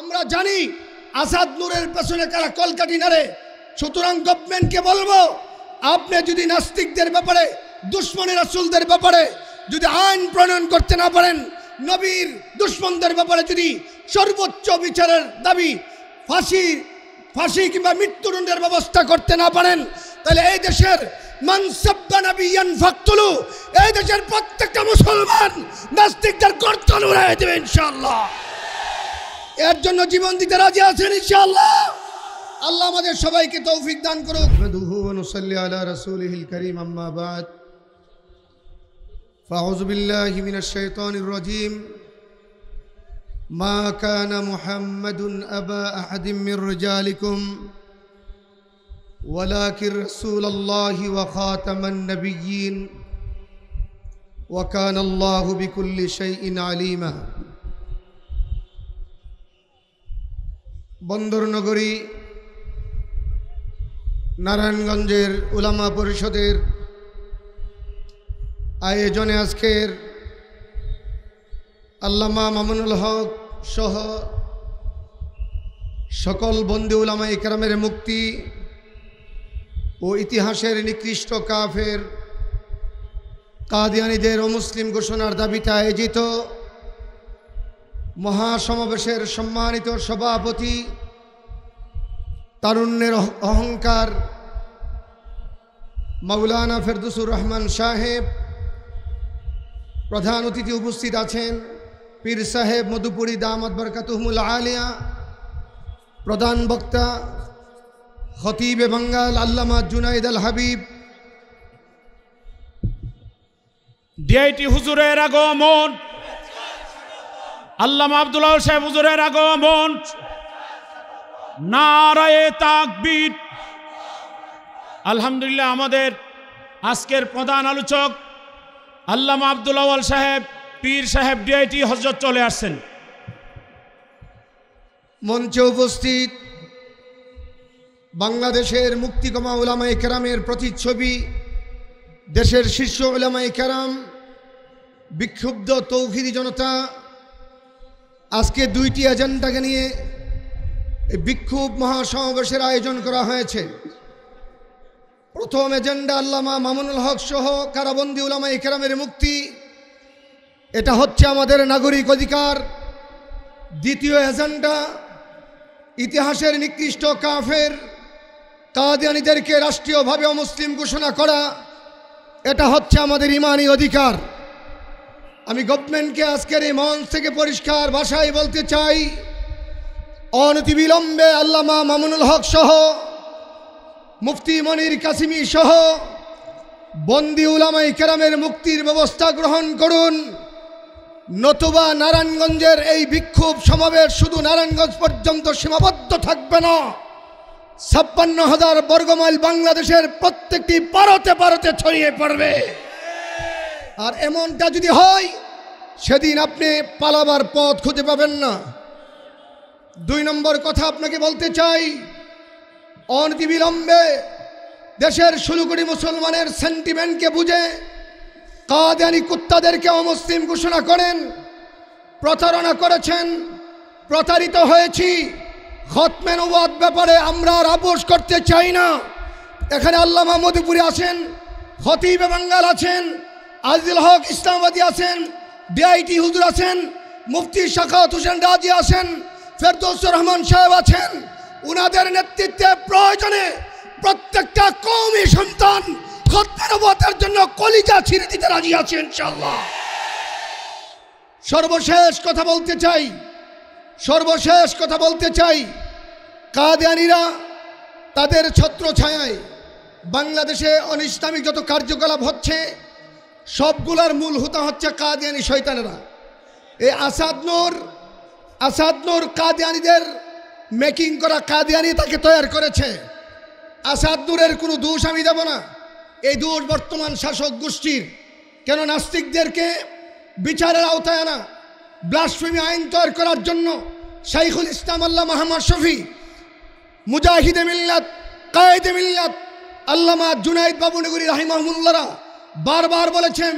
আমরা জানি আসাদ নূরের পেছনে কারা কলকাটি নারে সুতরাং গভর্নমেন্টকে বলব, আপনি যদি নাস্তিকদের ব্যাপারে, দুশ্মনী রাসুলদের ব্যাপারে যদি আইন প্রণয়ন করতে না পারেন, নবীর দুশ্মনদের ব্যাপারে যদি সর্বোচ্চ বিচারের দাবি ফাঁসি ফাঁসি কিংবা মৃত্যুদণ্ডের ব্যবস্থা করতে না পারেন, তাহলে এই দেশের এই দেশের প্রত্যেকটা মুসলমান নাস্তিকদের কর্তন উড়াই দেবে ইনশাআল্লাহ। এর জন্য জীবন দিতে রাজি আছেন ইনশাআল্লাহ আল্লাহ আমাদের সবাইকে তৌফিক দান করুক নাহমাদুহু ওয়া নুসাল্লি আলা রাসূলিহিল কারীম আম্মা বাদ فأعوذ بالله من الشيطان الرجيم ما كان محمد أبا أحد من رجالكم ولكن رسول الله وخاتم النبيين وكان الله بكل شيء عليما বন্দরনগরী, নারায়ণগঞ্জের উলামা পরিষদের আয়োজনে আজকের আল্লামা মামুনুল হক সহ সকল বন্দি উলামা ইকরামের মুক্তি ও ইতিহাসের নিকৃষ্ট কাফের কাদিয়ানিদের অমুসলিম ঘোষণার দাবিতে আয়োজিত মহাসমাবেশের সম্মানিত সভাপতি, তারুণ্যের অহংকার মাওলানা ফেরদুসুর রহমান সাহেব, প্রধান অতিথি উপস্থিত আছেন, পীর সাহেব মধুপুরী দামদ বরকাতুহমুল আলিয়া, প্রধান বক্তা খতিবে বাঙ্গাল আল্লামা জুনাইদ আল হাবিব। ডিআইটি হুজুরের আগমন আল্লামা আব্দুল্লাহ সাহেব, হুজুরের আগমন। নারায়ে তাকবীর। আলহামদুলিল্লাহ, আমাদের আজকের প্রধান আলোচক আল্লামা আব্দুল আওয়াল সাহেব, পীর সাহেব ডিআইটি হজরত চলে আসছেন। মঞ্চে উপস্থিত বাংলাদেশের মুক্তিকমা উলামাই কেরামের প্রতিচ্ছবি, দেশের শীর্ষ উলামাই কেরাম, বিক্ষুব্ধ তৌহিদি জনতা আজকে দুইটি এজেন্ডাকে নিয়ে বিক্ষোভ মহাসমাবেশের আয়োজন করা হয়েছে। প্রথম এজেন্ডা আল্লামা মামুনুল হক সহ কারাবন্দি উলামা ইকরামের মুক্তি। এটা হচ্ছে আমাদের নাগরিক অধিকার। দ্বিতীয় এজেন্ডা ইতিহাসের নিকৃষ্ট কাফের কাদিয়ানিদেরকে রাষ্ট্রীয়ভাবে অমুসলিম ঘোষণা করা। এটা হচ্ছে আমাদের ইমানি অধিকার। আমি গভর্নমেন্টকে আজকের এই মঞ্চ থেকে পরিষ্কার ভাষায় বলতে চাই, অনতিবিলম্বে আল্লামা মামুনুল হক সহ, মুফতি মনির কাসিমি সহ, বন্দি উলামাই কেরামের মুক্তির ব্যবস্থা গ্রহণ করুন। নতুবা নারায়ণগঞ্জের এই বিক্ষোভ সমাবেশ শুধু নারায়ণগঞ্জ পর্যন্ত সীমাবদ্ধ থাকবে না। ছাপ্পান্ন হাজার বর্গমাইল বাংলাদেশের প্রত্যেকটি পারতে পারতে ছড়িয়ে পড়বে। আর এমনটা যদি হয়, সেদিন আপনি পালাবার পথ খুঁজে পাবেন না। দুই নম্বর কথা আপনাকে বলতে চাই, অনতিবিলম্বে দেশের ষোলো মুসলমানের সেন্টিমেন্টকে বুঝে কাদিয়ানি কুত্তাদেরকে অমুসলিম ঘোষণা করেন, প্রতারণা করেছেন, প্রতারিত হয়েছি। খতমেন ওয়াদ ব্যাপারে আমরা আর আপোষ করতে চাই না। এখানে আল্লামা মধুপুরি আছেন খতিবে বাঙ্গাল আছেন আজিল হক ইসলামাবাদী আছেন ডিআইটি হুজুর আছেন, মুফতি শাখাত হোসেন রাজি আছেন ফেরদৌসুর রহমান সাহেব আছেন। উনাদের নেতৃত্বে প্রয়োজনে প্রত্যেকটা কৌমি সন্তান খতমের জন্য কলিজা ছিঁড়ে দিতে রাজি আছে ইনশাল্লাহ সর্বশেষ কথা বলতে চাই, সর্বশেষ কথা বলতে চাই, কাদিয়ানিরা তাদের ছত্র ছায়ায় বাংলাদেশে অনিসলামিক যত কার্যকলাপ হচ্ছে সবগুলার মূল হুতা হচ্ছে কাদিয়ানি শৈতানেরা এই আসাদ নূর আসাদ নূর কাদিয়ানিদের মেকিং করা কাদিয়ানি তাকে তৈরি করেছে। আসাদ নূরের কোনো দোষ আমি দেব না। এই দোষ বর্তমান শাসক গোষ্ঠীর। কেন নাস্তিকদেরকে বিচারের আওতায় আনা ব্লাসফেমি আইন তৈরি করার জন্য শাইখুল ইসলাম আল্লাহ মাহমদ শফি, মুজাহিদে মিল্লাত, কায়েদে মিল্লাত, আল্লামা জুনাইদ বাবুনগরী রাহিমাহমুল্লারা বারবার বলেছেন,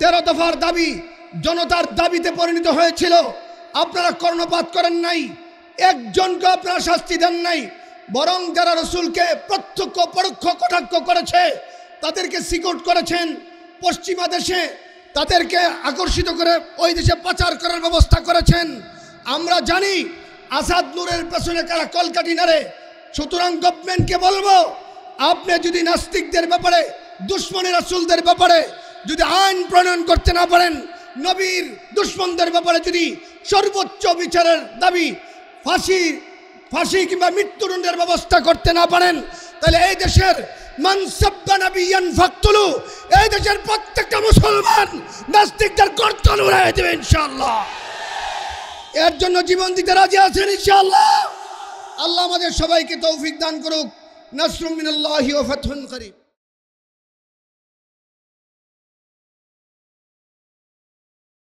তেরো দফার দাবি জনতার দাবিতে পরিণত হয়েছিল। আপনারা কর্ণপাত করেন নাই, একজনকে আপনারা শাস্তি দেন নাই, বরং যারা রসুলকে প্রত্যক্ষ, পরোক্ষ কটাক্ষ করেছে, তাদেরকে সিকিউর করেছেন। পশ্চিমা দেশে তাদেরকে আকর্ষিত করে ওই দেশে পাচার করার ব্যবস্থা করেছেন। আমরা জানি আসাদ নূরের পেছনে কারা কলকাটি নারে সুতরাং গভর্নমেন্টকে বলব, আপনি যদি নাস্তিকদের ব্যাপারে দুশ্মনী রাসুলদের ব্যাপারে যদি আইন প্রণয়ন করতে না পারেন, নবীর দুশ্মনদের ব্যাপারে যদি সর্বোচ্চ বিচারের দাবি ফাঁসি ফাঁসি কিংবা মৃত্যুদণ্ডের ব্যবস্থা করতে না পারেন, তাহলে এই দেশের এই দেশের প্রত্যেকটা মুসলমান এর জন্য জীবন দিতে রাজি আছেন আল্লাহ আমাদের সবাইকে তৌফিক দান করুক। নাসরুম মিনাল্লাহি ফাতহুন করিম।